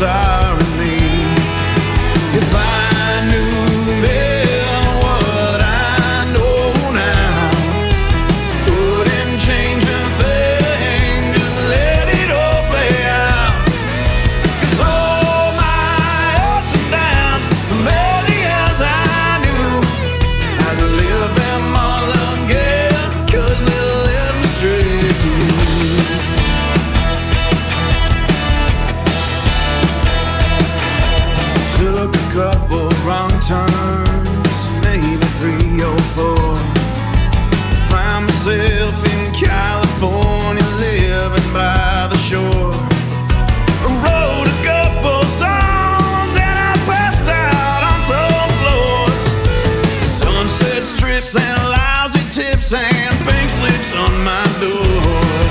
pensar. Lips and lousy tips and pink slips on my door.